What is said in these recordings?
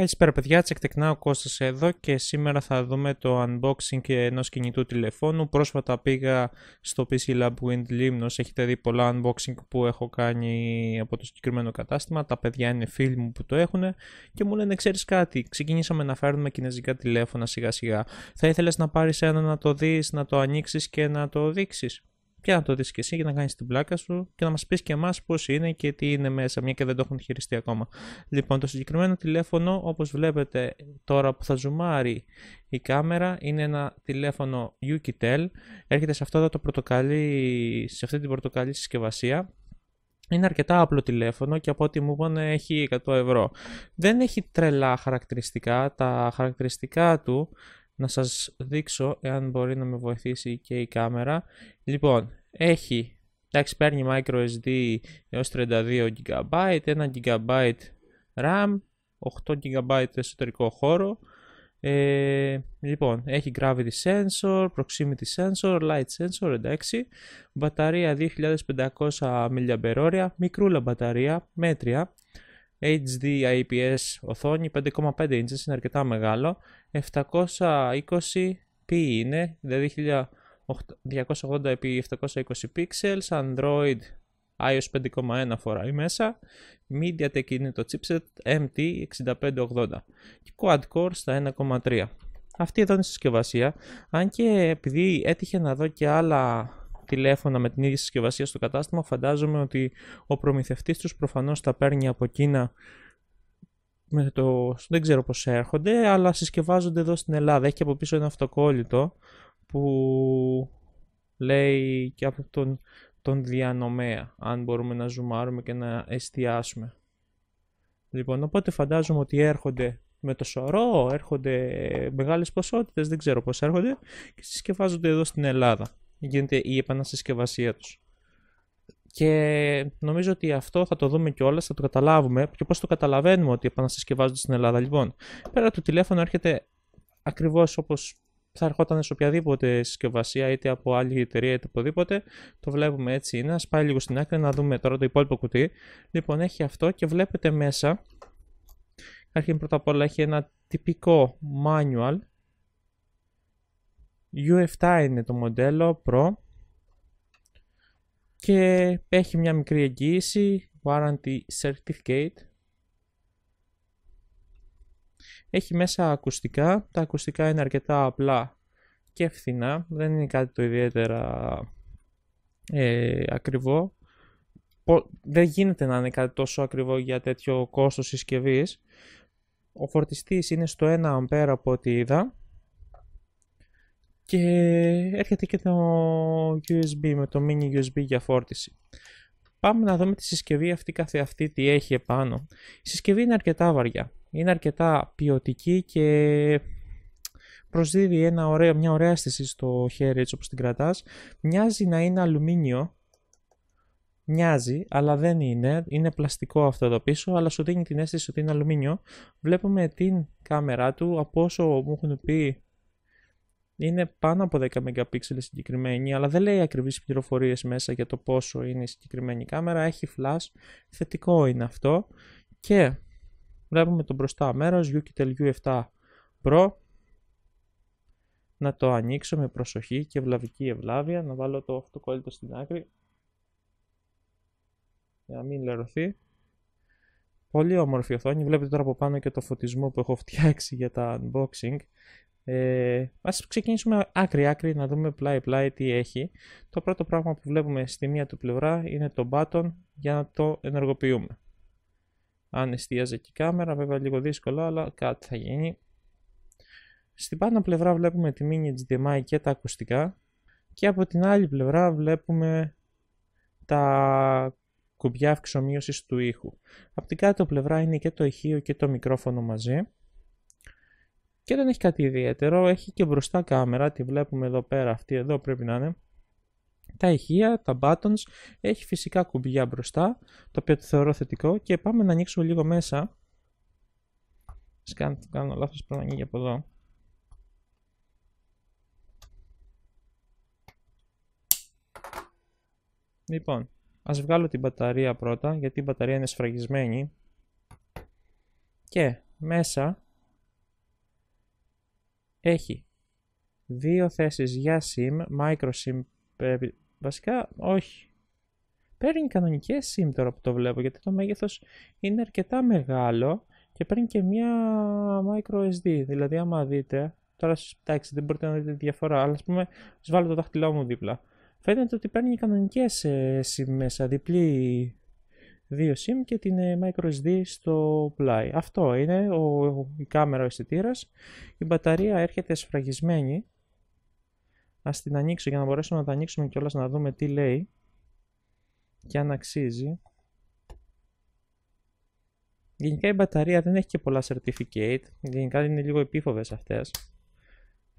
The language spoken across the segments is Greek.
Καλησπέρα παιδιά, τσεκτεκνά ο Κώστας εδώ και σήμερα θα δούμε το unboxing ενός κινητού τηλεφώνου. Πρόσφατα πήγα στο PC Lab Wind Limnos, έχετε δει πολλά unboxing που έχω κάνει από το συγκεκριμένο κατάστημα. Τα παιδιά είναι φίλοι μου που το έχουν και μου λένε ξέρεις κάτι, ξεκινήσαμε να φέρνουμε κινέζικα τηλέφωνα σιγά σιγά. Θα ήθελες να πάρεις ένα να το δεις, να το ανοίξεις και να το δείξεις και να το δεις και εσύ για να κάνεις την πλάκα σου και να μας πεις και εμάς πώς είναι και τι είναι μέσα, μια και δεν το έχουν χειριστεί ακόμα. Λοιπόν, το συγκεκριμένο τηλέφωνο, όπως βλέπετε τώρα που θα ζουμάρει η κάμερα, είναι ένα τηλέφωνο Yukitel. Έρχεται σε, αυτό το πορτοκαλί, σε αυτή την πορτοκαλί συσκευασία. Είναι αρκετά απλό τηλέφωνο και από ό,τι μου είπαν έχει 100 ευρώ. Δεν έχει τρελά χαρακτηριστικά. Τα χαρακτηριστικά του να σας δείξω εάν μπορεί να με βοηθήσει και η κάμερα. Λοιπόν, έχει, εντάξει παίρνει microSD έως 32 GB, 1 GB RAM, 8 GB εσωτερικό χώρο. Ε, λοιπόν, έχει gravity sensor, proximity sensor, light sensor, εντάξει. Μπαταρία 2500 mAh, μικρούλα μπαταρία, μέτρια. HD IPS οθόνη 5,5 inches είναι αρκετά μεγάλο 720p είναι δηλαδή 280x 720 pixels Android iOS 5,1 φοράει μέσα MediaTek είναι το chipset MT6580 και quad core στα 1,3 αυτή εδώ είναι η συσκευασία αν και επειδή έτυχε να δω και άλλα τηλέφωνα με την ίδια συσκευασία στο κατάστημα, φαντάζομαι ότι ο προμηθευτής τους προφανώς τα παίρνει από Κίνα με το... δεν ξέρω πώς έρχονται, αλλά συσκευάζονται εδώ στην Ελλάδα. Έχει από πίσω ένα αυτοκόλλητο που λέει και από τον, τον διανομέα, αν μπορούμε να ζουμάρουμε και να εστιάσουμε. Λοιπόν, οπότε φαντάζομαι ότι έρχονται με το σωρό, έρχονται μεγάλες ποσότητες, δεν ξέρω πώς έρχονται και συσκευάζονται εδώ στην Ελλάδα γίνεται η επανασυσκευασία τους. Και νομίζω ότι αυτό θα το δούμε κιόλας, θα το καταλάβουμε και πώς το καταλαβαίνουμε ότι επανασυσκευάζονται στην Ελλάδα. Λοιπόν, πέρα του τηλέφωνο έρχεται ακριβώς όπως θα ερχόταν σε οποιαδήποτε συσκευασία, είτε από άλλη εταιρεία είτε οπουδήποτε. Το βλέπουμε έτσι είναι. Α πάει λίγο στην άκρη να δούμε τώρα το υπόλοιπο κουτί. Λοιπόν, έχει αυτό και βλέπετε μέσα. Αρχήν πρώτα απ' όλα έχει ένα τυπικό manual U7 είναι το μοντέλο Pro και έχει μια μικρή εγγύηση Warranty Certificate έχει μέσα ακουστικά, τα ακουστικά είναι αρκετά απλά και φθηνά, δεν είναι κάτι το ιδιαίτερα ε, ακριβό δεν γίνεται να είναι κάτι τόσο ακριβό για τέτοιο κόστος συσκευής ο φορτιστής είναι στο 1 A από ό,τι είδα και έρχεται και το USB με το mini USB για φόρτιση. Πάμε να δούμε τη συσκευή αυτή καθεαυτή τι έχει επάνω. Η συσκευή είναι αρκετά βαριά. Είναι αρκετά ποιοτική και προσδίδει ένα ωραίο, μια ωραία αίσθηση στο χέρι έτσι όπως την κρατάς. Μοιάζει να είναι αλουμίνιο. Μοιάζει, αλλά δεν είναι. Είναι πλαστικό αυτό εδώ πίσω, αλλά σου δίνει την αίσθηση ότι είναι αλουμίνιο. Βλέπουμε την κάμερά του, από όσο μου έχουν πει είναι πάνω από 10 MP συγκεκριμένη, αλλά δεν λέει ακριβείς πληροφορίες μέσα για το πόσο είναι η συγκεκριμένη κάμερα. Έχει flash, θετικό είναι αυτό. Και βλέπουμε το μπροστά μέρος, Yukitel U7 Pro. Να το ανοίξω με προσοχή και ευλαβική ευλάβεια. Να βάλω το αυτοκόλλητο στην άκρη. Για να μην λερωθεί. Πολύ όμορφη οθόνη. Βλέπετε τώρα από πάνω και το φωτισμό που έχω φτιάξει για τα unboxing. Ε, ας ξεκινήσουμε άκρη άκρη να δούμε πλάι πλάι τι έχει. Το πρώτο πράγμα που βλέπουμε στη μία του πλευρά είναι το button για να το ενεργοποιούμε. Αν εστίαζε και η κάμερα, βέβαια λίγο δύσκολο, αλλά κάτι θα γίνει. Στην πάνω πλευρά βλέπουμε τη mini HDMI και τα ακουστικά και από την άλλη πλευρά βλέπουμε τα κουμπιά αυξομοίωσης του ήχου. Από την κάτω πλευρά είναι και το ηχείο και το μικρόφωνο μαζί και δεν έχει κάτι ιδιαίτερο, έχει και μπροστά κάμερα, τη βλέπουμε εδώ πέρα, αυτή εδώ πρέπει να είναι. Τα ηχεία, τα buttons, έχει φυσικά κουμπιά μπροστά, το οποίο το θεωρώ θετικό και πάμε να ανοίξουμε λίγο μέσα. Σκάν, κάνω λάθος, πρέπει να ανοίγει από εδώ. Λοιπόν, ας βγάλω την μπαταρία πρώτα, γιατί η μπαταρία είναι σφραγισμένη. Και μέσα έχει δύο θέσεις για SIM, micro SIM, βασικά όχι. Παίρνει κανονικές SIM τώρα που το βλέπω, γιατί το μέγεθος είναι αρκετά μεγάλο και παίρνει και μια micro SD, δηλαδή άμα δείτε, τώρα εντάξει δεν μπορείτε να δείτε τη διαφορά, αλλά ας πούμε, ας βάλω το δάχτυλό μου δίπλα. Φαίνεται ότι παίρνει κανονικές ε, SIM μέσα, διπλή δύο SIM και την ε, microSD στο πλάι. Αυτό είναι ο, η κάμερα ο αισθητήρας. Η μπαταρία έρχεται σφραγισμένη. Ας την ανοίξω για να μπορέσουμε να τα ανοίξουμε κιόλας να δούμε τι λέει και αν αξίζει. Γενικά η μπαταρία δεν έχει και πολλά certificate. Γενικά είναι λίγο επίφοβες αυτές.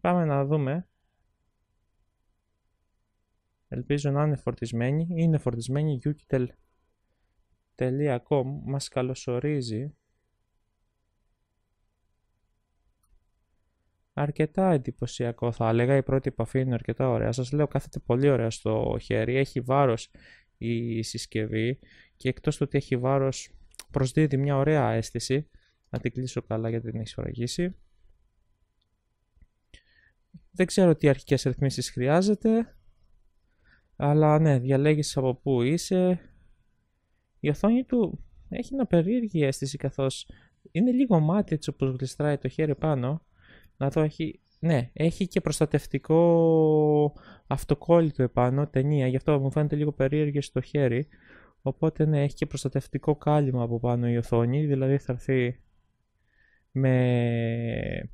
Πάμε να δούμε. Ελπίζω να είναι φορτισμένη. Είναι φορτισμένη Yukitel .com μας καλωσορίζει αρκετά εντυπωσιακό θα έλεγα. Η πρώτη επαφή είναι αρκετά ωραία. Σας λέω κάθεται πολύ ωραία στο χέρι. Έχει βάρος η συσκευή και εκτός του ότι έχει βάρος προσδίδει μια ωραία αίσθηση. Να την κλείσω καλά γιατί την έχει σφραγίσει δεν ξέρω τι αρχικές ρυθμίσεις χρειάζεται αλλά ναι διαλέγεις από πού είσαι. Η οθόνη του έχει μια περίεργη αίσθηση καθώς είναι λίγο μάτι έτσι όπως γλιστράει το χέρι πάνω. Να δω έχει... Ναι, έχει και προστατευτικό αυτοκόλλητο επάνω, ταινία, γι' αυτό μου φαίνεται λίγο περίεργη στο χέρι. Οπότε ναι, έχει και προστατευτικό κάλυμα από πάνω η οθόνη, δηλαδή θα έρθει με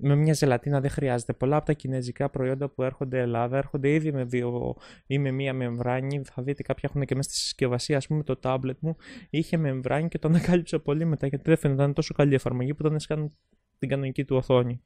με μια ζελατίνα δεν χρειάζεται. Πολλά από τα κινέζικα προϊόντα που έρχονται Ελλάδα έρχονται ήδη με δύο ή με μία μεμβράνη. Θα δείτε κάποια έχουν και μέσα στη συσκευασία. Α πούμε το τάμπλετ μου είχε μεμβράνη και το ανακάλυψα πολύ μετά γιατί δεν φαίνεται τόσο καλή εφαρμογή που ήταν έσκαν την κανονική του οθόνη.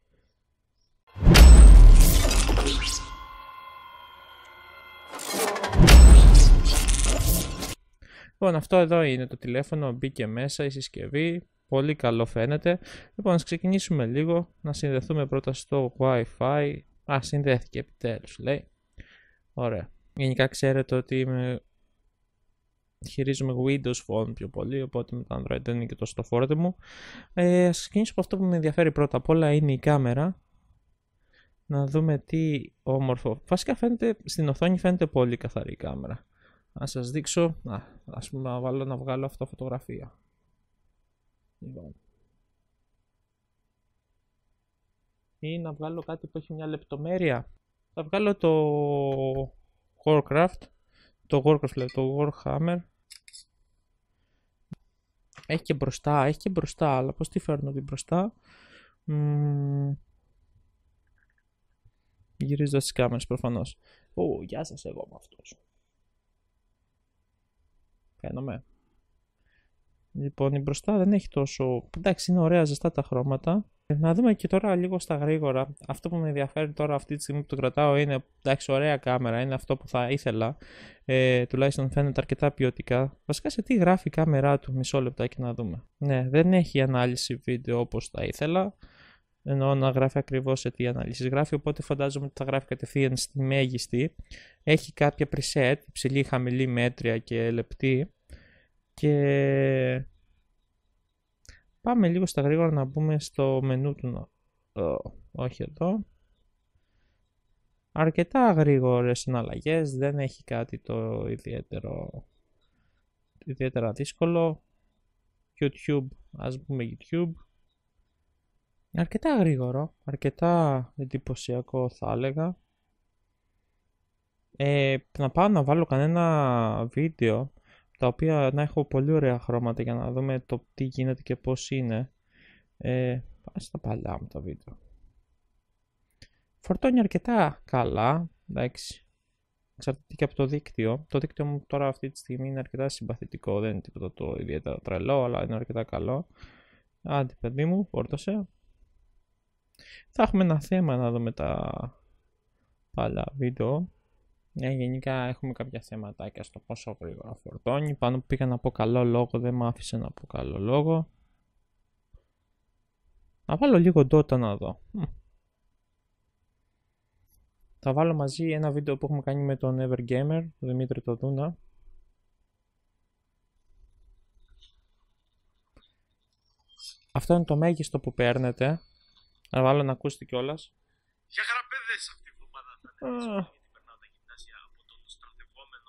Λοιπόν, αυτό εδώ είναι το τηλέφωνο, μπήκε μέσα η συσκευή, Πολύ καλό φαίνεται. Λοιπόν, ας ξεκινήσουμε λίγο. Να συνδεθούμε πρώτα στο Wi-Fi. Α, συνδέθηκε επιτέλους, λέει. Ωραία. Γενικά ξέρετε ότι είμαι... χειρίζομαι Windows Phone πιο πολύ, οπότε με το Android δεν είναι και το στο φόρτε μου. Ε, ας ξεκινήσω από αυτό που με ενδιαφέρει πρώτα απ' όλα είναι η κάμερα. Να δούμε τι όμορφο. Βασικά φαίνεται, στην οθόνη φαίνεται πολύ καθαρή η κάμερα. Να σας δείξω, α, ας πούμε να βάλω να βγάλω αυτό φωτογραφία. Λοιπόν. Ή να βγάλω κάτι που έχει μια λεπτομέρεια. Θα βγάλω το Warcraft, το Warcraft, το Warhammer. Έχει και μπροστά, έχει και μπροστά, αλλά πώς τη φέρνω την μπροστά; Μ... Γυρίζω στις κάμερες προφανώς. Ω, γεια σας εγώ με αυτός. Φαίνομαι. Λοιπόν, η μπροστά δεν έχει τόσο. Εντάξει, είναι ωραία, ζεστά τα χρώματα. Να δούμε και τώρα λίγο στα γρήγορα. Αυτό που με ενδιαφέρει τώρα αυτή τη στιγμή που το κρατάω είναι εντάξει, ωραία κάμερα, είναι αυτό που θα ήθελα. Ε, τουλάχιστον φαίνεται αρκετά ποιοτικά. Βασικά σε τι γράφει η κάμερά του, μισό λεπτάκι να δούμε. Ναι, δεν έχει ανάλυση βίντεο όπως θα ήθελα. Ενώ να γράφει ακριβώς σε τι ανάλυση γράφει, οπότε φαντάζομαι ότι θα γράφει κατευθείαν στη μέγιστη. Έχει κάποια preset, υψηλή, χαμηλή, μέτρια και λεπτή. Και πάμε λίγο στα γρήγορα να μπούμε στο μενού του. όχι εδώ. Αρκετά γρήγορες συναλλαγές, δεν έχει κάτι το ιδιαίτερο, ιδιαίτερα δύσκολο. YouTube, ας πούμε YouTube. Αρκετά γρήγορο, αρκετά εντυπωσιακό θα έλεγα. Ε, να πάω να βάλω κανένα βίντεο τα οποία να έχω πολύ ωραία χρώματα για να δούμε το τι γίνεται και πώς είναι. Ε, πάμε στα παλιά μου τα βίντεο. Φορτώνει αρκετά καλά, εντάξει. Εξαρτάται και από το δίκτυο. Το δίκτυο μου τώρα αυτή τη στιγμή είναι αρκετά συμπαθητικό, δεν είναι τίποτα το ιδιαίτερα τρελό, αλλά είναι αρκετά καλό. Άντε παιδί μου, φόρτωσε. Θα έχουμε ένα θέμα να δούμε τα άλλα βίντεο. Ναι, γενικά έχουμε κάποια θέματα στο πόσο γρήγορα φορτώνει. Πάνω που πήγα να πω καλό λόγο, δεν μ' άφησε να πω καλό λόγο. Να βάλω λίγο Dota να δω. Θα βάλω μαζί ένα βίντεο που έχουμε κάνει με τον Evergamer, τον Δημήτρη Τοδούνα. Αυτό είναι το μέγιστο που παίρνετε. Να βάλω να ακούσετε κιόλας. Για γραπέδε αυτή η εβδομάδα θα είναι. Uh. περνάω τα γυμνάσια από τον στρατευόμενο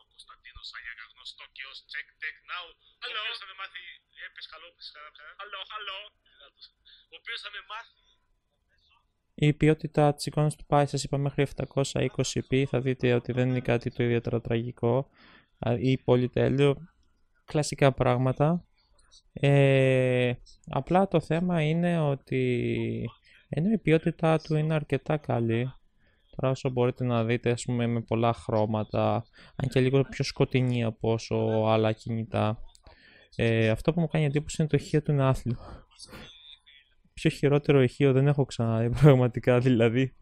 Κωνσταντίνο Σαλιάγα, γνωστό και ως Check Tech Now. Ο οποίος θα με μάθει. Έπε καλό, Χαλό, χαλό. Ο οποίος θα με μάθει η ποιότητα της εικόνας του πάει, σας είπα, μέχρι 720p. Θα δείτε ότι δεν είναι κάτι το ιδιαίτερα τραγικό ή πολύ τέλειο. Κλασικά πράγματα. Ε, απλά το θέμα είναι ότι ενώ η ποιότητά του είναι αρκετά καλή, τώρα όσο μπορείτε να δείτε ας πούμε με πολλά χρώματα, αν και λίγο πιο σκοτεινή από όσο άλλα κινητά, ε, αυτό που μου κάνει εντύπωση είναι το ηχείο του είναι άθλιο πιο χειρότερο ηχείο δεν έχω ξαναδεί πραγματικά δηλαδή.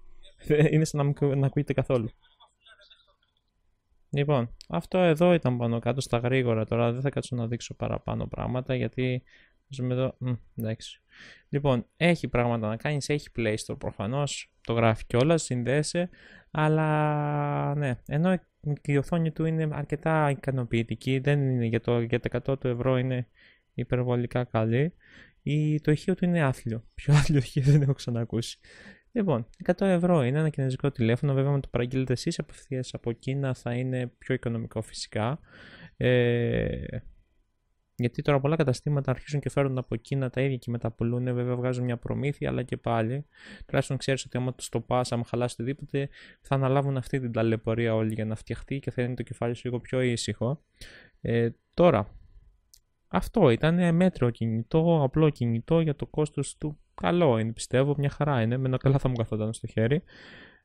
Είναι σαν να μην ακούγεται καθόλου. Λοιπόν, αυτό εδώ ήταν πάνω κάτω στα γρήγορα τώρα. Δεν θα κάτσω να δείξω παραπάνω πράγματα γιατί. Εδώ... Μ, εντάξει. Λοιπόν, έχει πράγματα να κάνεις, έχει Play Store προφανώς, το γράφει κιόλας, συνδέεσαι, αλλά ναι, ενώ η οθόνη του είναι αρκετά ικανοποιητική, δεν είναι για, το, για τα 100 του ευρώ είναι υπερβολικά καλή. Η, το ηχείο του είναι άθλιο. Πιο άθλιο ηχείο δεν έχω ξανακούσει. Λοιπόν, 100 ευρώ είναι ένα κινέζικο τηλέφωνο. Βέβαια, με το παραγγείλετε εσείς απευθείας από Κίνα θα είναι πιο οικονομικό φυσικά. Ε, γιατί τώρα πολλά καταστήματα αρχίζουν και φέρουν από Κίνα τα ίδια και μεταπολούν. Βέβαια, βγάζουν μια προμήθεια, αλλά και πάλι. Τουλάχιστον ξέρεις ότι άμα το το πα, άμα χαλάσει οτιδήποτε, θα αναλάβουν αυτή την ταλαιπωρία όλοι για να φτιαχτεί και θα είναι το κεφάλι σου λίγο πιο ήσυχο. Ε, τώρα, αυτό ήταν μέτρο κινητό, απλό κινητό για το κόστος του. Καλό είναι, πιστεύω, μια χαρά είναι. Με καλά θα μου καθόταν στο χέρι.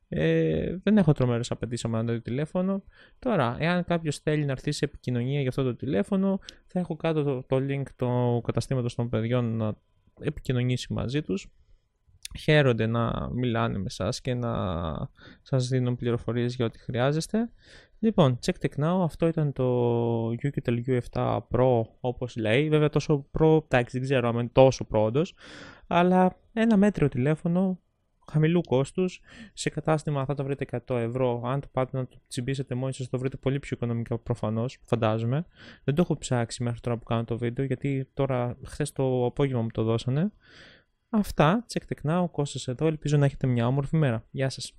Ε, δεν έχω τρομερές απαιτήσεις με το τηλέφωνο. Τώρα, εάν κάποιος θέλει να έρθει σε επικοινωνία για αυτό το τηλέφωνο, θα έχω κάτω το, το link του καταστήματος των παιδιών να επικοινωνήσει μαζί τους. Χαίρονται να μιλάνε με εσά και να σας δίνουν πληροφορίες για ό,τι χρειάζεστε. Λοιπόν, check tech now, αυτό ήταν το UQTEL U7 Pro όπως λέει. Βέβαια τόσο Pro, εντάξει δεν ξέρω αν είναι τόσο Pro όντως, αλλά ένα μέτριο τηλέφωνο χαμηλού κόστους, σε κατάστημα θα το βρείτε 100 ευρώ, αν το πάτε να το τσιμπήσετε μόνοι σας το βρείτε πολύ πιο οικονομικά προφανώς, φαντάζομαι. Δεν το έχω ψάξει μέχρι τώρα που κάνω το βίντεο, γιατί τώρα χθες το απόγευμα μου το δώσανε. Αυτά, check tech now, κόστος εδώ, ελπίζω να έχετε μια όμορφη μέρα. Γεια σας.